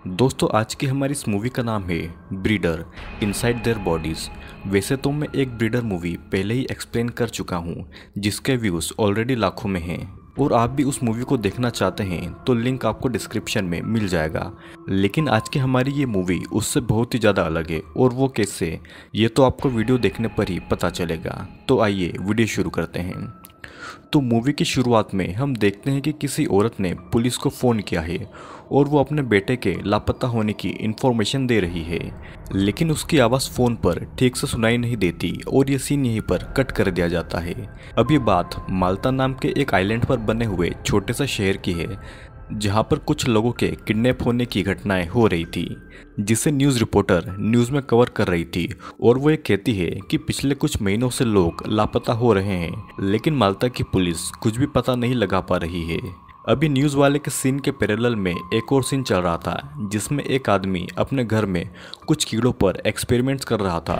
दोस्तों, आज की हमारी इस मूवी का नाम है ब्रीडर इनसाइड देयर बॉडीज़ वैसे तो मैं एक ब्रीडर मूवी पहले ही एक्सप्लेन कर चुका हूँ, जिसके व्यूज़ ऑलरेडी लाखों में हैं। और आप भी उस मूवी को देखना चाहते हैं तो लिंक आपको डिस्क्रिप्शन में मिल जाएगा। लेकिन आज की हमारी ये मूवी उससे बहुत ही ज़्यादा अलग है, और वो कैसे, ये तो आपको वीडियो देखने पर ही पता चलेगा। तो आइए वीडियो शुरू करते हैं। तो मूवी की शुरुआत में हम देखते हैं कि किसी औरत ने पुलिस को फ़ोन किया है और वो अपने बेटे के लापता होने की इन्फॉर्मेशन दे रही है। लेकिन उसकी आवाज़ फ़ोन पर ठीक से सुनाई नहीं देती और ये सीन यहीं पर कट कर दिया जाता है। अब ये बात माल्टा नाम के एक आइलैंड पर बने हुए छोटे से शहर की है जहाँ पर कुछ लोगों के किडनैप होने की घटनाएँ हो रही थी, जिसे न्यूज़ रिपोर्टर न्यूज़ में कवर कर रही थी। और वो ये कहती है कि पिछले कुछ महीनों से लोग लापता हो रहे हैं, लेकिन मालता की पुलिस कुछ भी पता नहीं लगा पा रही है। अभी न्यूज़ वाले के सीन के पैरेलल में एक और सीन चल रहा था, जिसमें एक आदमी अपने घर में कुछ कीड़ों पर एक्सपेरिमेंट्स कर रहा था।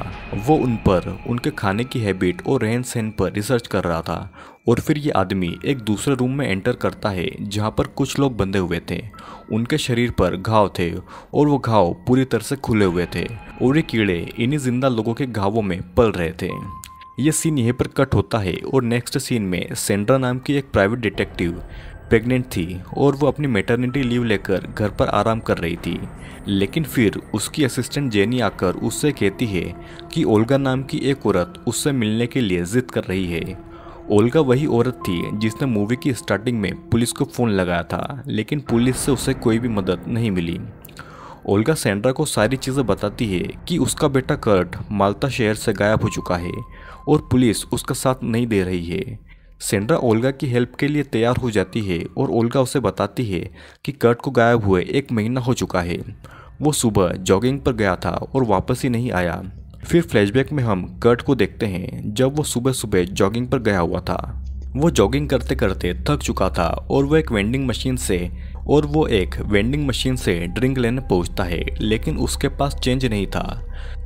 वो उन पर उनके खाने की हैबिट और रहन सहन पर रिसर्च कर रहा था और फिर ये आदमी एक दूसरे रूम में एंटर करता है, जहाँ पर कुछ लोग बंधे हुए थे। उनके शरीर पर घाव थे और वो घाव पूरी तरह से खुले हुए थे और ये कीड़े इन्हीं ज़िंदा लोगों के घावों में पल रहे थे। ये सीन यहीं पर कट होता है और नेक्स्ट सीन में सेंड्रा नाम की एक प्राइवेट डिटेक्टिव प्रेग्नेंट थी और वो अपनी मेटर्निटी लीव लेकर घर पर आराम कर रही थी। लेकिन फिर उसकी असिस्टेंट जेनी आकर उससे कहती है कि ओल्गा नाम की एक औरत उससे मिलने के लिए जिद कर रही है। ओल्गा वही औरत थी जिसने मूवी की स्टार्टिंग में पुलिस को फ़ोन लगाया था, लेकिन पुलिस से उसे कोई भी मदद नहीं मिली। ओल्गा सेंड्रा को सारी चीज़ें बताती है कि उसका बेटा कर्ट माल्टा शहर से गायब हो चुका है और पुलिस उसका साथ नहीं दे रही है। सेंड्रा ओल्गा की हेल्प के लिए तैयार हो जाती है और ओल्गा उसे बताती है कि कर्ट को गायब हुए एक महीना हो चुका है। वो सुबह जॉगिंग पर गया था और वापस ही नहीं आया। फिर फ्लैशबैक में हम कर्ट को देखते हैं, जब वो सुबह सुबह जॉगिंग पर गया हुआ था। वो जॉगिंग करते करते थक चुका था और वह एक वेंडिंग मशीन से और वो एक वेंडिंग मशीन से ड्रिंक लेने पहुँचता है, लेकिन उसके पास चेंज नहीं था।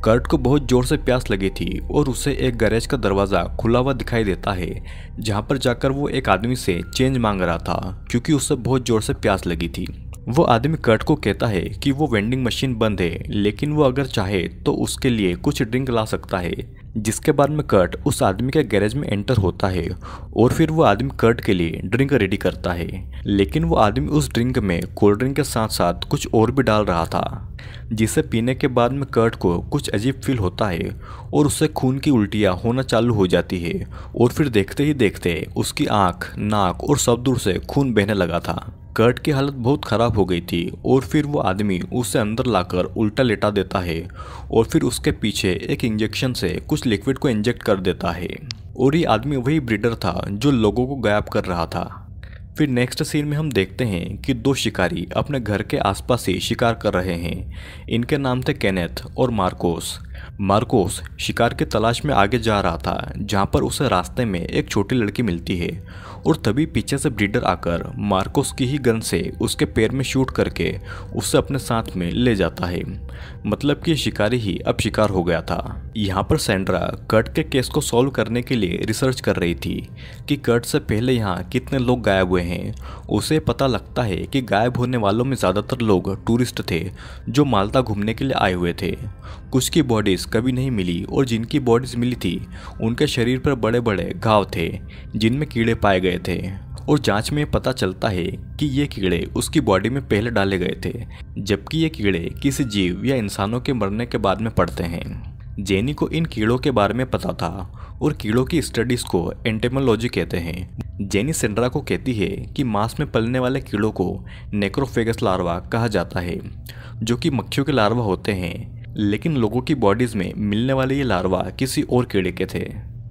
कर्ट को बहुत ज़ोर से प्यास लगी थी और उसे एक गैरेज का दरवाज़ा खुला हुआ दिखाई देता है, जहाँ पर जाकर वो एक आदमी से चेंज मांग रहा था, क्योंकि उसे बहुत ज़ोर से प्यास लगी थी। वो आदमी कर्ट को कहता है कि वो वेंडिंग मशीन बंद है, लेकिन वो अगर चाहे तो उसके लिए कुछ ड्रिंक ला सकता है। जिसके बाद में कर्ट उस आदमी के गैरेज में एंटर होता है और फिर वो आदमी कर्ट के लिए ड्रिंक रेडी करता है। लेकिन वो आदमी उस ड्रिंक में कोल्ड ड्रिंक के साथ साथ कुछ और भी डाल रहा था, जिसे पीने के बाद में कर्ट को कुछ अजीब फील होता है और उससे खून की उल्टियाँ होना चालू हो जाती है और फिर देखते ही देखते उसकी आँख, नाक और सब दूर से खून बहने लगा था। कर्ट की हालत बहुत ख़राब हो गई थी और फिर वो आदमी उसे अंदर लाकर उल्टा लेटा देता है और फिर उसके पीछे एक इंजेक्शन से कुछ लिक्विड को इंजेक्ट कर देता है। और ये आदमी वही ब्रीडर था जो लोगों को गायब कर रहा था। फिर नेक्स्ट सीन में हम देखते हैं कि दो शिकारी अपने घर के आसपास ही शिकार कर रहे हैं। इनके नाम थे केनेथ और मार्कोस। मार्कोस शिकार की तलाश में आगे जा रहा था, जहाँ पर उसे रास्ते में एक छोटी लड़की मिलती है। और तभी पीछे से ब्रीडर आकर मार्कोस की ही गन से उसके पैर में शूट करके उसे अपने साथ में ले जाता है। मतलब कि शिकारी ही अब शिकार हो गया था। यहाँ पर सेंड्रा कर्ट के केस को सॉल्व करने के लिए रिसर्च कर रही थी कि कर्ट से पहले यहाँ कितने लोग गायब हुए हैं। उसे पता लगता है कि गायब होने वालों में ज़्यादातर लोग टूरिस्ट थे, जो माल्टा घूमने के लिए आए हुए थे। कुछ की बॉडीज़ कभी नहीं मिली और जिनकी बॉडीज़ मिली थी, उनके शरीर पर बड़े बड़े घाव थे, जिनमें कीड़े पाए गए थे। और जाँच में पता चलता है कि ये कीड़े उसकी बॉडी में पहले डाले गए थे, जबकि ये कीड़े किसी जीव या इंसानों के मरने के बाद में पड़ते हैं। जेनी को इन कीड़ों के बारे में पता था, और कीड़ों की स्टडीज़ को एंटेमोलॉजी कहते हैं। जेनी सेंड्रा को कहती है कि मांस में पलने वाले कीड़ों को नेक्रोफेगस लार्वा कहा जाता है, जो कि मक्खियों के लार्वा होते हैं। लेकिन लोगों की बॉडीज में मिलने वाले ये लार्वा किसी और कीड़े के थे।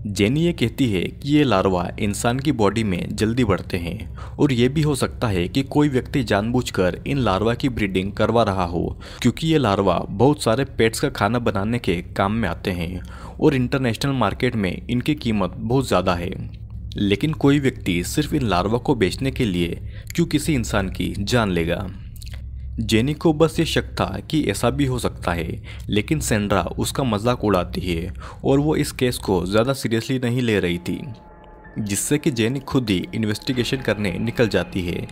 जेनी ये कहती है कि ये लार्वा इंसान की बॉडी में जल्दी बढ़ते हैं और ये भी हो सकता है कि कोई व्यक्ति जानबूझकर इन लार्वा की ब्रीडिंग करवा रहा हो, क्योंकि ये लार्वा बहुत सारे पेट्स का खाना बनाने के काम में आते हैं और इंटरनेशनल मार्केट में इनकी कीमत बहुत ज़्यादा है। लेकिन कोई व्यक्ति सिर्फ़ इन लार्वा को बेचने के लिए क्यों किसी इंसान की जान लेगा? जेनी को बस ये शक था कि ऐसा भी हो सकता है, लेकिन सेंड्रा उसका मज़ाक उड़ाती है और वो इस केस को ज़्यादा सीरियसली नहीं ले रही थी। जिससे कि जेनी खुद ही इन्वेस्टिगेशन करने निकल जाती है।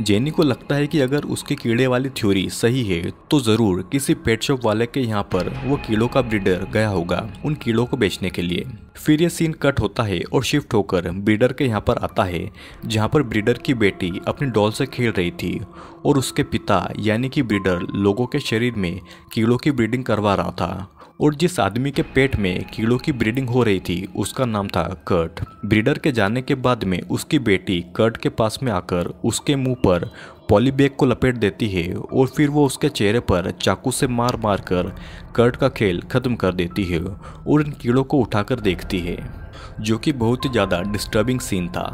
जेनी को लगता है कि अगर उसके कीड़े वाली थ्योरी सही है तो ज़रूर किसी पेट शॉप वाले के यहाँ पर वो कीड़ों का ब्रीडर गया होगा उन कीड़ों को बेचने के लिए। फिर ये सीन कट होता है और शिफ्ट होकर ब्रीडर के यहाँ पर आता है, जहाँ पर ब्रीडर की बेटी अपनी डॉल से खेल रही थी और उसके पिता, यानी कि ब्रीडर लोगों के शरीर में कीड़ों की ब्रीडिंग करवा रहा था। और जिस आदमी के पेट में कीड़ों की ब्रीडिंग हो रही थी, उसका नाम था कर्ट ब्रीडर के जाने के बाद में उसकी बेटी कर्ट के पास में आकर उसके मुँह पर पॉलीबैग को लपेट देती है और फिर वो उसके चेहरे पर चाकू से मार मार कर कर्ट का खेल खत्म कर देती है और इन कीड़ों को उठाकर देखती है, जो कि बहुत ही ज़्यादा डिस्टर्बिंग सीन था।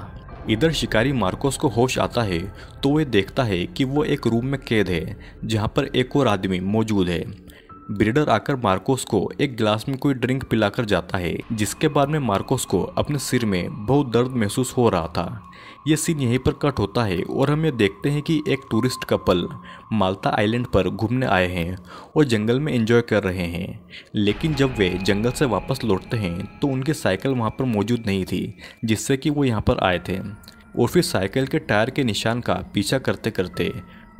इधर शिकारी मार्कोस को होश आता है तो वह देखता है कि वो एक रूम में कैद है, जहाँ पर एक और आदमी मौजूद है। ब्रीडर आकर मार्कोस को एक गिलास में कोई ड्रिंक पिलाकर जाता है, जिसके बाद में मार्कोस को अपने सिर में बहुत दर्द महसूस हो रहा था। ये सीन यहीं पर कट होता है और हम ये देखते हैं कि एक टूरिस्ट कपल माल्टा आइलैंड पर घूमने आए हैं और जंगल में एंजॉय कर रहे हैं। लेकिन जब वे जंगल से वापस लौटते हैं तो उनकी साइकिल वहाँ पर मौजूद नहीं थी, जिससे कि वो यहाँ पर आए थे। और फिर साइकिल के टायर के निशान का पीछा करते करते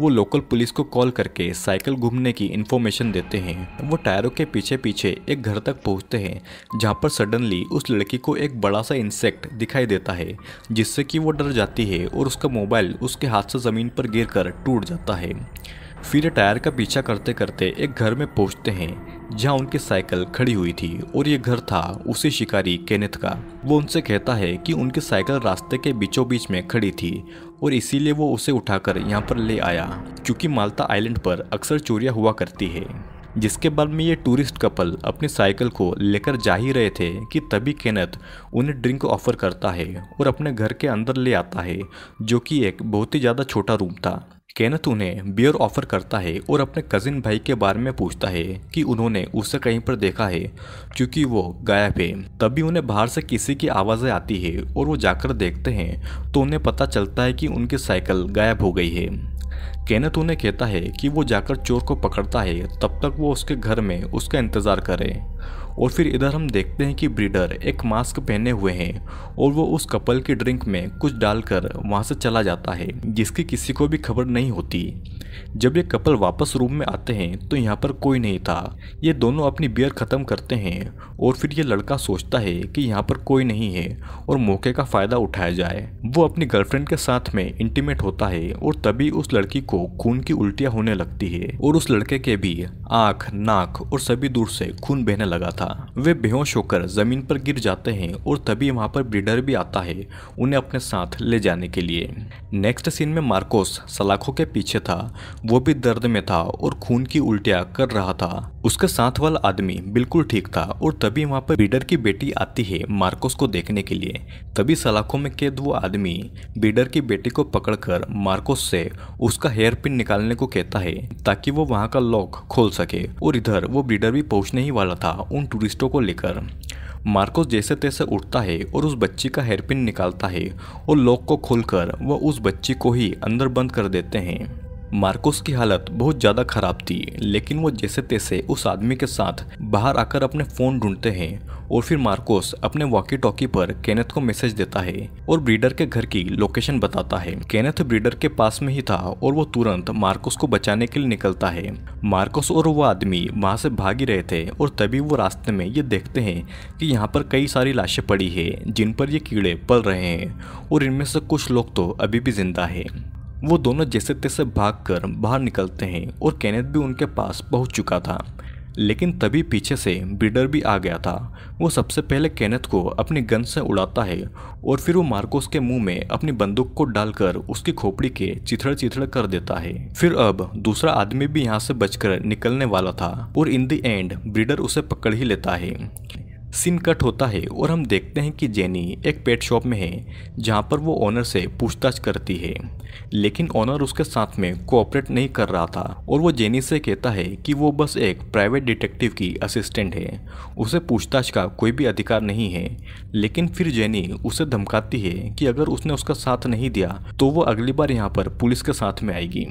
वो लोकल पुलिस को कॉल करके साइकिल घूमने की इन्फॉर्मेशन देते हैं। वो टायरों के पीछे पीछे एक घर तक पहुँचते हैं, जहाँ पर सडनली उस लड़की को एक बड़ा सा इंसेक्ट दिखाई देता है, जिससे कि वो डर जाती है और उसका मोबाइल उसके हाथ से ज़मीन पर गिर टूट जाता है। फिर टायर का पीछा करते करते एक घर में पहुँचते हैं, जहाँ उनकी साइकिल खड़ी हुई थी और ये घर था उसी शिकारी केनेथ का। वो उनसे कहता है कि उनकी साइकिल रास्ते के बीचों बीच में खड़ी थी और इसीलिए वो उसे उठाकर यहाँ पर ले आया, क्योंकि माल्टा आइलैंड पर अक्सर चोरियाँ हुआ करती है। जिसके बाद में ये टूरिस्ट कपल अपनी साइकिल को लेकर जा ही रहे थे कि तभी केनत उन्हें ड्रिंक ऑफ़र करता है और अपने घर के अंदर ले आता है, जो कि एक बहुत ही ज़्यादा छोटा रूम था। केनत उन्हें बियर ऑफ़र करता है और अपने कजिन भाई के बारे में पूछता है कि उन्होंने उसे कहीं पर देखा है, क्योंकि वो गायब है। तभी उन्हें बाहर से किसी की आवाज़ें आती है और वो जाकर देखते हैं तो उन्हें पता चलता है कि उनकी साइकिल गायब हो गई है। केनत उन्हें कहता है कि वो जाकर चोर को पकड़ता है, तब तक वो उसके घर में उसका इंतज़ार करे। और फिर इधर हम देखते हैं कि ब्रीडर एक मास्क पहने हुए हैं और वो उस कपल की ड्रिंक में कुछ डालकर वहाँ से चला जाता है, जिसकी किसी को भी खबर नहीं होती। जब ये कपल वापस रूम में आते हैं तो यहाँ पर कोई नहीं था। ये दोनों अपनी बियर ख़त्म करते हैं और फिर ये लड़का सोचता है कि यहाँ पर कोई नहीं है और मौके का फ़ायदा उठाया जाए। वो अपनी गर्लफ्रेंड के साथ में इंटीमेट होता है और तभी उस लड़की को खून की उल्टियाँ होने लगती है और उस लड़के के भी आँख, नाक और सभी दूर से खून बहने लगा था। वे बेहोश होकर ज़मीन पर गिर जाते हैं और तभी वहाँ पर ब्रीडर भी आता है उन्हें अपने साथ ले जाने के लिए। नेक्स्ट सीन में मार्कोस सलाखों के पीछे था। वो भी दर्द में था और खून की उल्टियाँ कर रहा था। उसके साथ वाला आदमी बिल्कुल ठीक था और तभी वहाँ पर बीडर की बेटी आती है मार्कोस को देखने के लिए। तभी सलाखों में कैद वो आदमी बीडर की बेटी को पकड़कर मार्कोस से उसका हेयर पिन निकालने को कहता है ताकि वो वहाँ का लॉक खोल सके और इधर वो ब्रीडर भी पहुँचने ही वाला था उन टूरिस्टों को लेकर। मार्कोस जैसे तैसे उठता है और उस बच्ची का हेयरपिन निकालता है और लॉक को खोलकर वह उस बच्ची को ही अंदर बंद कर देते हैं। मार्कोस की हालत बहुत ज़्यादा खराब थी, लेकिन वो जैसे तैसे उस आदमी के साथ बाहर आकर अपने फ़ोन ढूंढते हैं और फिर मार्कोस अपने वॉकी टॉकी पर केनेथ को मैसेज देता है और ब्रीडर के घर की लोकेशन बताता है। केनेथ ब्रीडर के पास में ही था और वो तुरंत मार्कोस को बचाने के लिए निकलता है। मार्कोस और वो आदमी वहाँ से भाग ही रहे थे और तभी वो रास्ते में ये देखते हैं कि यहाँ पर कई सारी लाशें पड़ी है, जिन पर ये कीड़े पल रहे हैं और इनमें से कुछ लोग तो अभी भी ज़िंदा है। वो दोनों जैसे तैसे भागकर बाहर निकलते हैं और कैनेथ भी उनके पास पहुँच चुका था। लेकिन तभी पीछे से ब्रीडर भी आ गया था। वो सबसे पहले कैनेथ को अपनी गन से उड़ाता है और फिर वो मार्कोस के मुँह में अपनी बंदूक को डालकर उसकी खोपड़ी के चिथड़ चिथड़ कर देता है। फिर अब दूसरा आदमी भी यहाँ से बचकर निकलने वाला था और इन द एंड ब्रीडर उसे पकड़ ही लेता है। सीन कट होता है और हम देखते हैं कि जेनी एक पेट शॉप में है, जहाँ पर वो ओनर से पूछताछ करती है। लेकिन ओनर उसके साथ में कोऑपरेट नहीं कर रहा था और वो जेनी से कहता है कि वो बस एक प्राइवेट डिटेक्टिव की असिस्टेंट है। उसे पूछताछ का कोई भी अधिकार नहीं है, लेकिन फिर जेनी उसे धमकाती है कि अगर उसने उसका साथ नहीं दिया तो वो अगली बार यहाँ पर पुलिस के साथ में आएगी।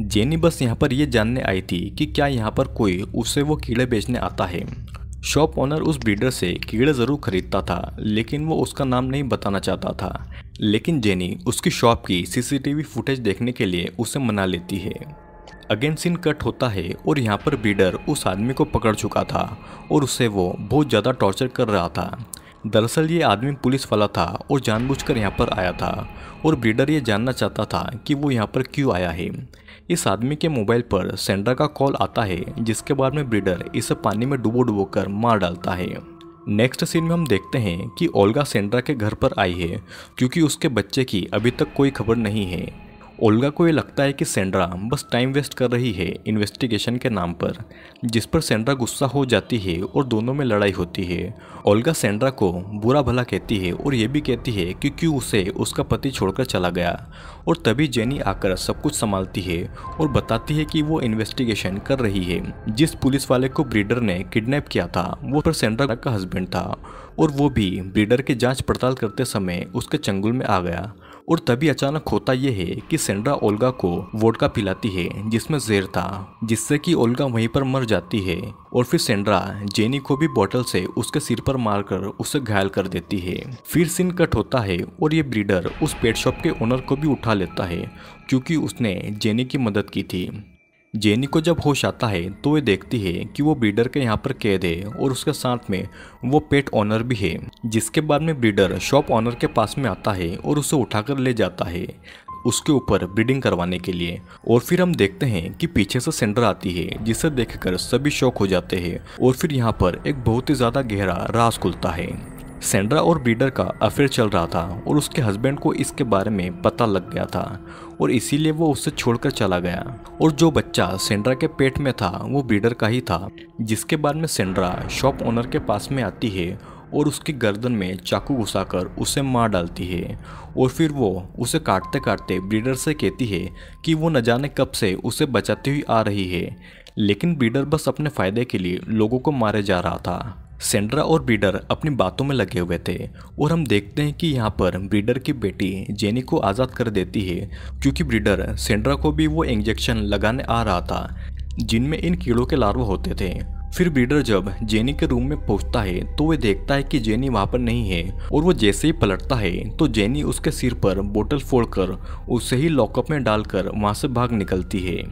जेनी बस यहाँ पर यह जानने आई थी कि क्या यहाँ पर कोई उसे वो कीड़े बेचने आता है। शॉप ओनर उस ब्रीडर से कीड़े ज़रूर खरीदता था, लेकिन वो उसका नाम नहीं बताना चाहता था। लेकिन जेनी उसकी शॉप की सीसीटीवी फुटेज देखने के लिए उसे मना लेती है। अगेन सीन कट होता है और यहाँ पर ब्रीडर उस आदमी को पकड़ चुका था और उसे वो बहुत ज़्यादा टॉर्चर कर रहा था। दरअसल ये आदमी पुलिस वाला था और जानबूझकर यहाँ पर आया था और ब्रीडर ये जानना चाहता था कि वो यहाँ पर क्यों आया है। इस आदमी के मोबाइल पर सेंड्रा का कॉल आता है, जिसके बाद में ब्रीडर इसे पानी में डुबो डुबो कर मार डालता है। नेक्स्ट सीन में हम देखते हैं कि ओल्गा सेंड्रा के घर पर आई है, क्योंकि उसके बच्चे की अभी तक कोई खबर नहीं है। ओल्गा को ये लगता है कि सेंड्रा बस टाइम वेस्ट कर रही है इन्वेस्टिगेशन के नाम पर, जिस पर सेंड्रा गुस्सा हो जाती है और दोनों में लड़ाई होती है। ओल्गा सेंड्रा को बुरा भला कहती है और ये भी कहती है कि क्यों उसे उसका पति छोड़कर चला गया। और तभी जेनी आकर सब कुछ संभालती है और बताती है कि वो इन्वेस्टिगेशन कर रही है। जिस पुलिस वाले को ब्रीडर ने किडनैप किया था, वो पर सेंड्रा का हस्बैंड था और वो भी ब्रीडर की जाँच पड़ताल करते समय उसके चंगुल में आ गया। और तभी अचानक होता यह है कि सेंड्रा ओल्गा को वोडका पिलाती है, जिसमें जेर था, जिससे कि ओल्गा वहीं पर मर जाती है। और फिर सेंड्रा, जेनी को भी बोतल से उसके सिर पर मारकर उसे घायल कर देती है। फिर सीन कट होता है और ये ब्रीडर उस पेट शॉप के ओनर को भी उठा लेता है, क्योंकि उसने जेनी की मदद की थी। जेनी को जब होश आता है तो वे देखती है कि वो ब्रीडर के यहाँ पर कैद है और उसके साथ में वो पेट ऑनर भी है, जिसके बाद में ब्रीडर शॉप ऑनर के पास में आता है और उसे उठाकर ले जाता है उसके ऊपर ब्रीडिंग करवाने के लिए। और फिर हम देखते हैं कि पीछे से सेंडर आती है, जिसे देखकर सभी शौक हो जाते हैं और फिर यहाँ पर एक बहुत ही ज़्यादा गहरा राज खुलता है। सेंड्रा और ब्रीडर का अफेयर चल रहा था और उसके हस्बैंड को इसके बारे में पता लग गया था और इसीलिए वो उससे छोड़कर चला गया। और जो बच्चा सेंड्रा के पेट में था, वो ब्रीडर का ही था, जिसके बाद में सेंड्रा शॉप ओनर के पास में आती है और उसकी गर्दन में चाकू घुसाकर उसे मार डालती है। और फिर वो उसे काटते काटते ब्रीडर से कहती है कि वो न जाने कब से उसे बचाती हुई आ रही है, लेकिन ब्रीडर बस अपने फ़ायदे के लिए लोगों को मारे जा रहा था। सेंड्रा और ब्रीडर अपनी बातों में लगे हुए थे और हम देखते हैं कि यहाँ पर ब्रीडर की बेटी जेनी को आज़ाद कर देती है, क्योंकि ब्रीडर सेंड्रा को भी वो इंजेक्शन लगाने आ रहा था, जिनमें इन कीड़ों के लार्वा होते थे। फिर ब्रीडर जब जेनी के रूम में पहुँचता है तो वह देखता है कि जेनी वहाँ पर नहीं है और वो जैसे ही पलटता है तो जेनी उसके सिर पर बोतल फोड़कर उसे ही लॉकअप में डालकर वहाँ से भाग निकलती है।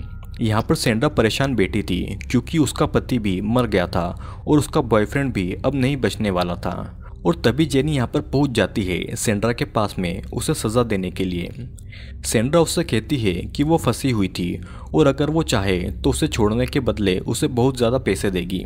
यहाँ पर सेंड्रा परेशान बैठी थी, क्योंकि उसका पति भी मर गया था और उसका बॉयफ्रेंड भी अब नहीं बचने वाला था। और तभी जेनी यहाँ पर पहुँच जाती है सेंड्रा के पास में उसे सज़ा देने के लिए। सेंड्रा उससे कहती है कि वो फंसी हुई थी, और अगर वो चाहे तो उसे छोड़ने के बदले उसे बहुत ज़्यादा पैसे देगी।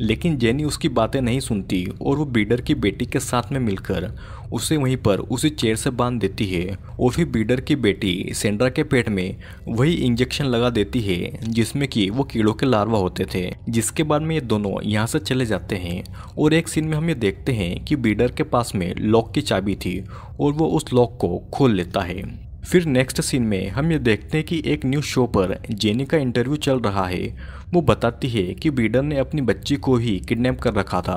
लेकिन जेनी उसकी बातें नहीं सुनती, और वो बीडर की बेटी के साथ में मिलकर उसे वहीं पर उसी चेयर से बाँध देती है, और फिर बीडर की बेटी सेंड्रा के पेट में वही इंजेक्शन लगा देती है, जिसमें कि वो कीड़ों के लार्वा होते थे। जिसके बाद में ये दोनों यहाँ से चले जाते हैं, और एक सीन में हम ये देखते हैं कि बीडर के पास में लॉक की चाबी थी, और वो उस लॉक को खोल लेता है। फिर नेक्स्ट सीन में हम ये देखते हैं कि एक न्यूज़ शो पर जेनी का इंटरव्यू चल रहा है। वो बताती है कि ब्रीडर ने अपनी बच्ची को ही किडनैप कर रखा था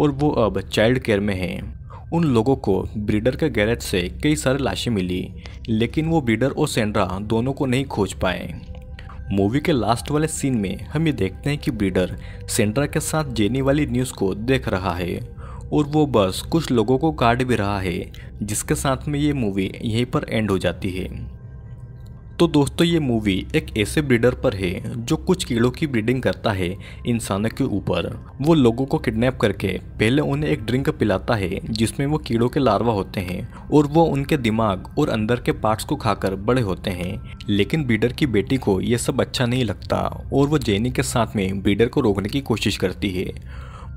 और वो अब चाइल्ड केयर में है। उन लोगों को ब्रीडर के गैरेज से कई सारे लाशें मिली, लेकिन वो ब्रीडर और सेंड्रा दोनों को नहीं खोज पाए। मूवी के लास्ट वाले सीन में हम ये देखते हैं कि ब्रीडर सेंड्रा के साथ जेनी वाली न्यूज़ को देख रहा है। और वो बस कुछ लोगों को काट भी रहा है, जिसके साथ में ये मूवी यहीं पर एंड हो जाती है। तो दोस्तों, ये मूवी एक ऐसे ब्रीडर पर है, जो कुछ कीड़ों की ब्रीडिंग करता है इंसानों के ऊपर। वो लोगों को किडनैप करके पहले उन्हें एक ड्रिंक पिलाता है, जिसमें वो कीड़ों के लार्वा होते हैं, और वो उनके दिमाग और अंदर के पार्ट्स को खाकर बड़े होते हैं। लेकिन ब्रीडर की बेटी को ये सब अच्छा नहीं लगता, और वो जेनी के साथ में ब्रीडर को रोकने की कोशिश करती है।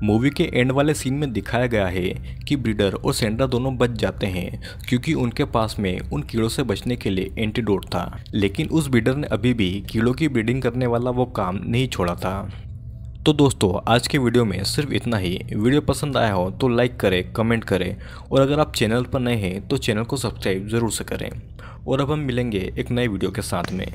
मूवी के एंड वाले सीन में दिखाया गया है कि ब्रीडर और सेंड्रा दोनों बच जाते हैं, क्योंकि उनके पास में उन कीड़ों से बचने के लिए एंटीडोट था। लेकिन उस ब्रीडर ने अभी भी कीड़ों की ब्रीडिंग करने वाला वो काम नहीं छोड़ा था। तो दोस्तों, आज के वीडियो में सिर्फ़ इतना ही। वीडियो पसंद आया हो तो लाइक करें, कमेंट करें और अगर आप चैनल पर नए हैं तो चैनल को सब्सक्राइब ज़रूर से करें। और अब हम मिलेंगे एक नए वीडियो के साथ में।